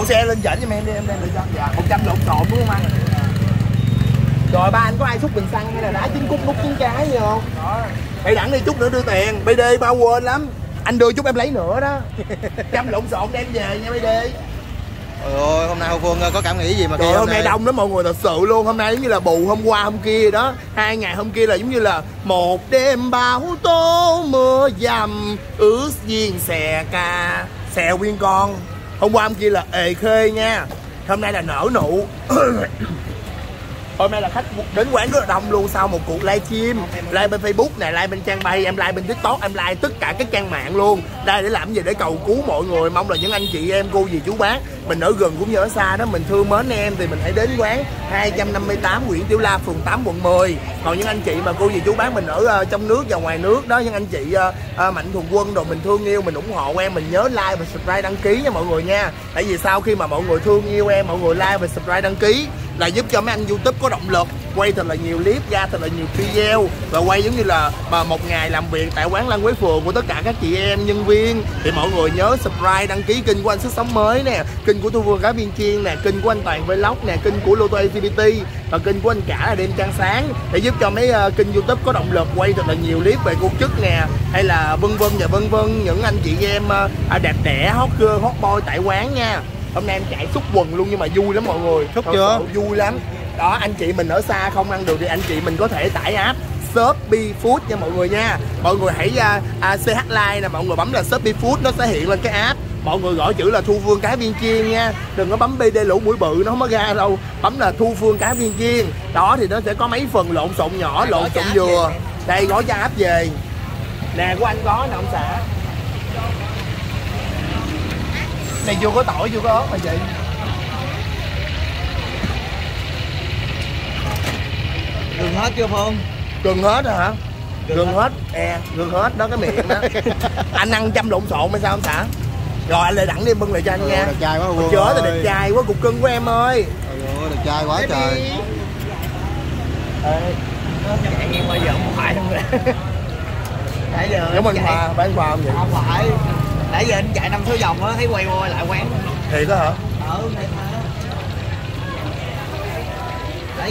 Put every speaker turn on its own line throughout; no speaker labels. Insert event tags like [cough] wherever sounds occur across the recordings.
đậu xe lên chỉnh cho em đi em đem lại cho dạ một trăm lộn xộn đúng không anh? Rồi ba anh có ai xúc bình xăng hay là đá trứng cút nút trứng cái gì không? Mày đặng đi chút nữa đưa tiền. BD bao quên lắm. Anh đưa chút em lấy nữa đó. [laughs] Trăm lộn xộn đem về nha BD.
Trời ơi, hôm nay Hậu Phương có cảm nghĩ gì mà
Trời ơi, hôm nay? đông lắm mọi người thật sự luôn. Hôm nay giống như là bù hôm qua hôm kia đó. Hai ngày hôm kia là giống như là Một đêm bão tố mưa dầm Ướt duyên xè ca Xè nguyên con Hôm qua hôm kia là ề khê nha Hôm nay là nở nụ. Hôm nay là khách đến quán rất là đông luôn sau một cuộc live stream Live bên Facebook này, live bên trang bay, em live bên TikTok, em live tất cả các trang mạng luôn. Đây để làm gì? Để cầu cứu mọi người Mong là những anh chị em, cô dì chú bác Mình ở gần cũng như ở xa đó, mình thương mến em Thì mình hãy đến quán 258 Nguyễn Tiểu La, phường 8, quận 10 Còn những anh chị mà cô dì chú bác mình ở uh, trong nước và ngoài nước đó Những anh chị uh, uh, Mạnh Thường Quân rồi mình thương yêu, mình ủng hộ em Mình nhớ like và subscribe đăng ký nha mọi người nha. Tại vì sau khi mà mọi người thương yêu em, mọi người like và subscribe đăng ký là giúp cho mấy anh youtube có động lực quay thật là nhiều clip ra thật là nhiều video và quay giống như là mà một ngày làm việc tại quán Lan Quế Phường của tất cả các chị em nhân viên. Thì mọi người nhớ subscribe đăng ký kênh của anh sức sống mới nè kênh của thu vương cá viên chiên nè kênh của anh toàn vlog nè kênh của Loto LGBT và kênh của anh cả là đêm trăng sáng để giúp cho mấy uh, kênh youtube có động lực quay thật là nhiều clip về công chức nè hay là vân vân và vân vân những anh chị em uh, đẹp đẽ hot girl hot boy tại quán nha hôm nay em chạy xúc quần luôn nhưng mà vui lắm mọi người.
Xúc
Thật
chưa?
sự vui lắm. Đó anh chị mình ở xa không ăn được thì anh chị mình có thể tải app Shopee Food nha mọi người nha. Mọi người hãy uh, uh, CH Line nè mọi người bấm là Shopee Food nó sẽ hiện lên cái app. Mọi người gọi chữ là thu phương cá viên chiên nha. Đừng có bấm BD lũ mũi bự nó không có ra đâu. Bấm là thu phương cá viên chiên. Đó thì nó sẽ có mấy phần lộn xộn nhỏ lộn xộn dừa đây gói cho áp về. Nè của anh có nè ông xã này chưa có tỏi chưa có ớt mà chị.
Đừng hết chưa Phương?
gần hết rồi hả gần hết. e gần hết đó cái miệng đó. [laughs] Anh ăn chăm lộn xộn hay sao ông xã? Rồi anh lại đặng đi bưng lại cho anh nha.
đẹp trai quá Phương
chớ thì đẹp trai quá cục cưng của em ơi.
Trời ơi, đẹp trai quá trời.
Ê,
chạy em bao giờ không phải không? [laughs] Nè nãy giờ
giống anh khoa phải anh khoa không vậy?
Không phải nãy giờ anh chạy năm số vòng á thấy quay quay lại quán.
Thiệt đó hả?
Ừ thiệt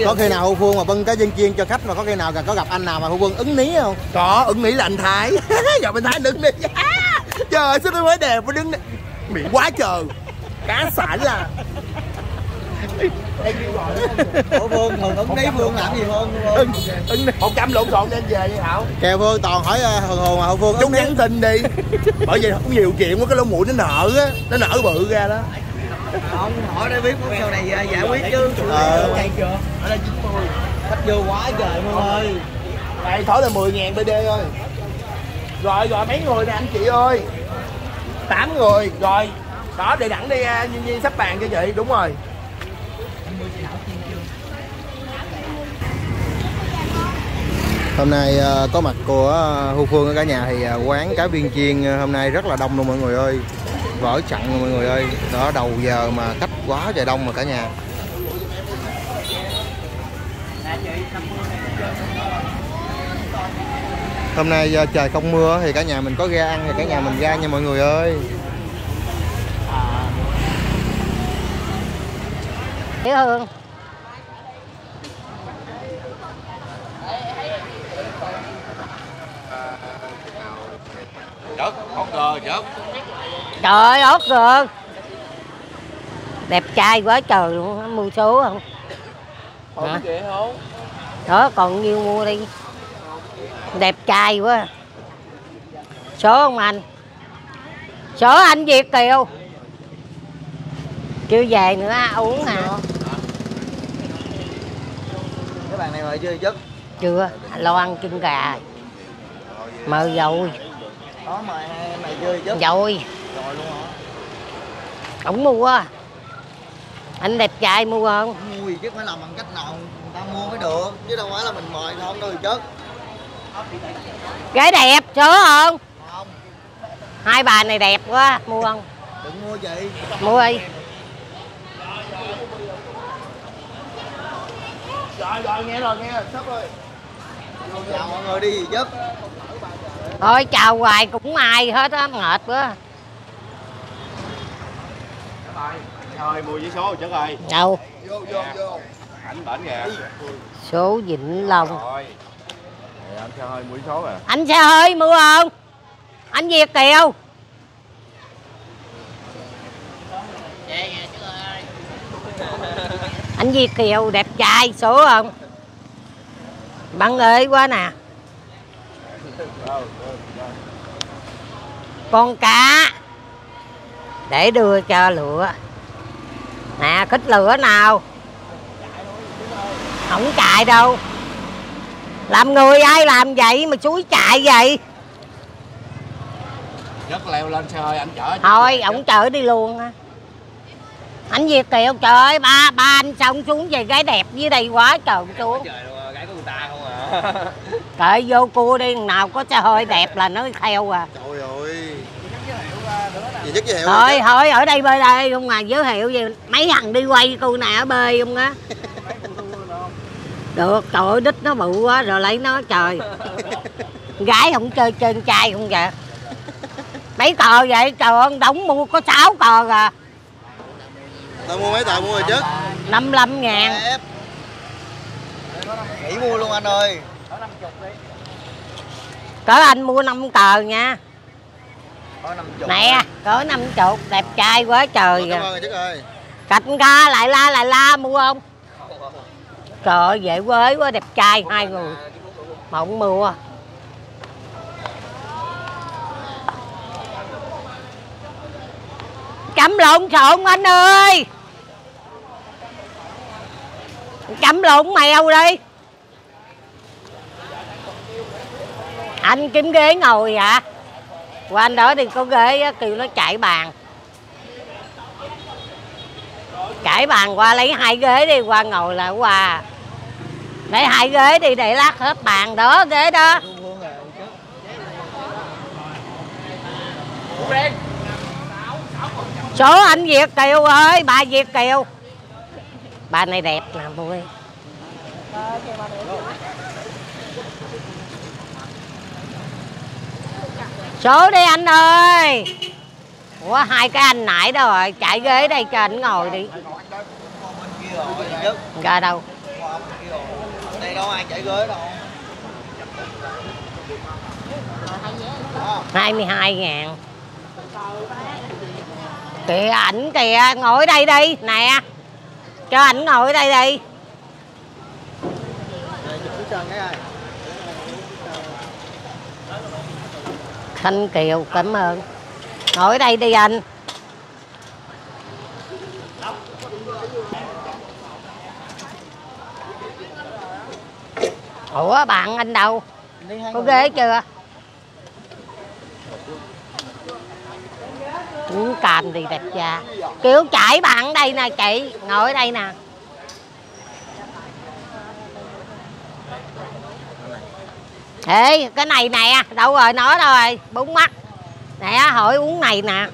Có khi nào Hậu Phương mà bưng cái dân chiên cho khách mà có khi nào có gặp anh nào mà Hậu Phương ứng ní không?
có ứng nghĩ là anh thái. [laughs] Giờ anh thái đứng đi. [laughs] Trời ơi sao tôi mới đẹp mới đứng đây miệng quá trời. Cá sải là Em kêu gọi đó.
Ủa Phương thường ứng lý Phương làm gì Phương
ứng ứng một trăm lộn xộn đem về vậy hảo.
Kèo Phương toàn hỏi uh, Hường Hường mà Hậu Phương
chúng nhắn tin đi. [laughs] Bởi vì không nhiều chuyện quá cái lỗ mũi nó nở á nó nở bự ra đó.
Không hỏi để biết phút sau này à, giải quyết chứ.
Ờ.
ở đây 90
khách vô quá trời Phương ơi.
Đây thổi là 10 ngàn BD ơi rồi rồi mấy người nè anh chị ơi. 8 người. Rồi đó để đẳng đi à, Nhiên Nhiên sắp bàn cho chị. Đúng rồi
Hôm nay ờ, có mặt của ờ, Hu Phương ở cả nhà thì ờ, quán cá viên chiên hôm nay rất là đông luôn mọi người ơi. Vỡ chặn luôn mọi người ơi. Đó, đầu giờ mà khách quá trời đông mà cả nhà. Hôm nay trời không mưa thì cả nhà mình có ra ăn thì cả nhà mình ra nha mọi người ơi.
Tiểu Hương Girl, chớt
trời ơi ốt rồi. Đẹp trai quá trời luôn mua số không? Hả? đó còn nhiêu mua đi. Đẹp trai quá. Số không anh? Số anh việt kiều. Chưa về nữa uống à.
Cái bàn này mời chưa chất
chưa lo ăn chân gà. Mời rồi
đó mời hai em này chưa chất
rồi.
Rồi luôn hả?
Ổng mua. Anh đẹp trai mua không?
Mua gì chứ phải làm bằng cách nào người ta mua mới được chứ đâu phải là mình mời không đâu chất.
Gái đẹp số không?
Không.
Hai bà này đẹp quá mua không?
Đừng mua chị
mua đi.
Rồi rồi nghe rồi nghe rồi sắp ơi
chào mọi người đi gì chất
thôi chào hoài cũng ai hết á mệt quá.
Thôi mua giấy số chứ rồi
đâu?
Vô vô vô.
Ảnh bển kìa.
Số vĩnh long.
Rồi. Anh cho hơi mua giấy số à.
Anh xe hơi mua không? Anh việt kiều. Anh việt kiều đẹp trai số không? Băng ơi quá nè con cá. Để đưa cho lửa nè khích lửa nào. Không chạy đâu. Làm người ai làm vậy mà suối chạy vậy?
Rất leo lên xe hơi anh chở
thôi ổng chở đi luôn á. Anh việt kiều trời ơi ba ba anh xong xuống về gái đẹp dưới đây quá trời
luôn gái của người ta không à.
Cởi vô cua đi nào có xe hơi đẹp là nó theo à
gì nhất giới thiệu
thôi thôi ở đây bơi đây không mà giới thiệu gì? Mấy thằng đi quay cô này ở bơi không á. Được trời ơi đít nó bự quá rồi lấy nó trời. Gái không chơi chơi con trai không vậy mấy cờ vậy? Trời ơi đóng mua có 6 cờ à
tao mua mấy tờ mua rồi chứ
55 ngàn.
Nghỉ mua luôn anh ơi.
Cỡ anh mua 5 cờ nha
có năm chục
nè cỡ 50 đẹp trai quá trời à.
rồi
cạch ca lại la lại la mua không? Trời ơi dễ quế quá đẹp trai hai người. Mà không mua chấm lộn xộn anh ơi. Chấm lộn mèo đi. Anh kiếm ghế ngồi hả qua anh đó thì có ghế á, kêu nó chạy bàn. Chạy bàn qua lấy hai ghế đi qua ngồi là qua. Để hai ghế đi để lát hết bàn đó ghế đó. Số anh việt kiều ơi bà việt kiều. Bà này đẹp nè vui số đi anh ơi. Ủa, hai cái anh nãy đâu rồi, chạy ghế đây cho anh ngồi đi. Ra đâu?
Đây đâu ai chạy ghế đâu
22 ngàn. Kìa ảnh kìa, ngồi đây đi. Nè, cho ảnh ngồi đây đi
Đây, chụp cái chân cái ai
Thanh Kiều, cảm ơn. Ngồi đây đi anh. Ủa, bạn anh đâu? Có ghế chưa? Uống cam thì đẹp da. Kiểu chảy bạn đây nè chị. Ngồi đây nè. Ê, cái này nè, đâu rồi, nói đâu rồi bún mắt. Nè, hỏi uống này nè.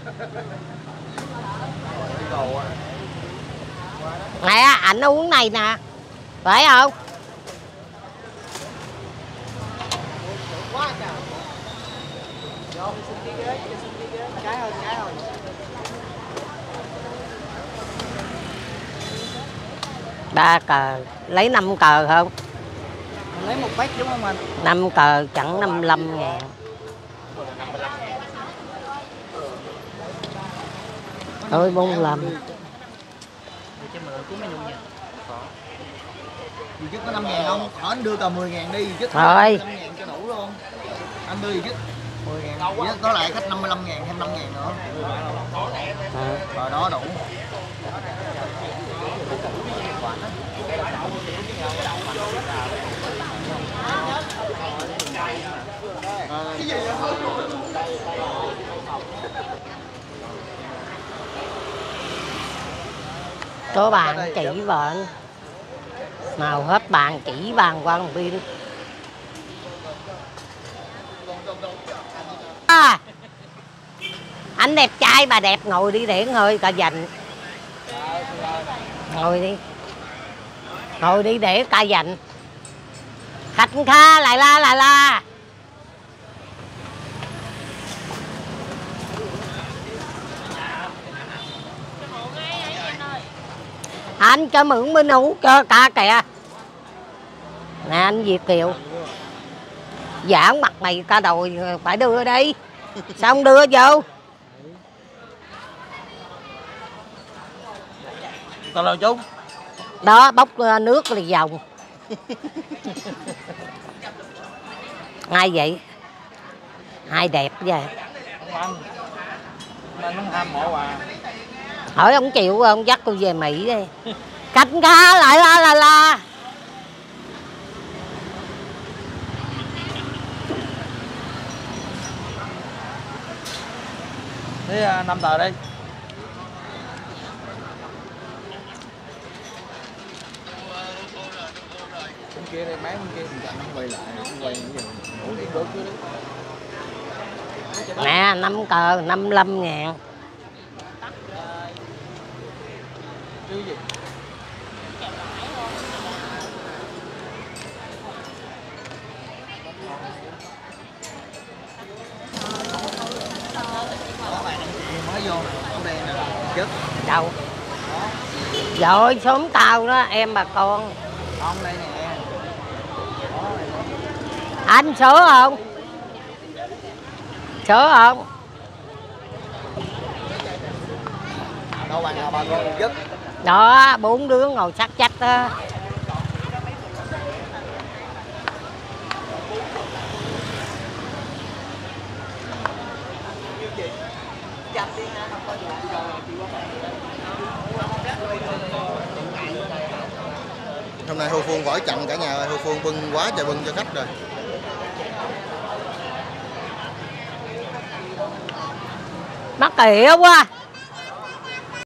Nè, ảnh uống này nè. Phải không? Ba cờ, lấy năm cờ không?
Bát đúng không anh?
Năm cờ chẳng 55 ngàn. Thôi 45
gì chứ có 5 ngàn không? Hỏi anh đưa tờ 10 ngàn đi chứ
Rồi.
5 ngàn cho đủ luôn. Anh đưa gì chứ 10 ngàn. Vậy có lại khách 55 ngàn thêm 5 ngàn nữa. Rồi đó đủ
Có bạn chỉ bệnh Nào hết bàn chỉ bàn quan viên à, Anh đẹp trai bà đẹp ngồi đi để ngơi cả dành. Ngồi đi. Ngồi đi để ca dành. Khách kha lại la lại la. Anh cho mượn bên hũ cho cả kìa nè anh Việt Kiều. Giảng mặt mày ca đồi phải đưa đi. Xong đưa vô?
Còn đâu chú
đó bốc ờ, nước là dòng. Ai vậy? Ai đẹp vậy?
Anh anh không ham mộ à
hỏi ông chịu ông dắt tôi về mỹ đi. Cánh cá lại la la la.
Thế à, năm tờ đi bên kia đây bán bên kia thì nó quay lại quay cái gì uống đi được chứ đấy
nè năm cờ 55 ngàn
chứ gì? Mới vô con đèn nữa chết
đâu rồi sớm tao đó em bà con.
Không đây nè
anh sửa không? Sửa không?
Đâu bạn nào bà con dứt
đó bốn đứa ngồi sát chách đó.
Hôm nay Hô Phương vỡ chặn cả nhà ơi. Hô Phương bưng quá trời bưng cho khách rồi.
Mắc kỉa quá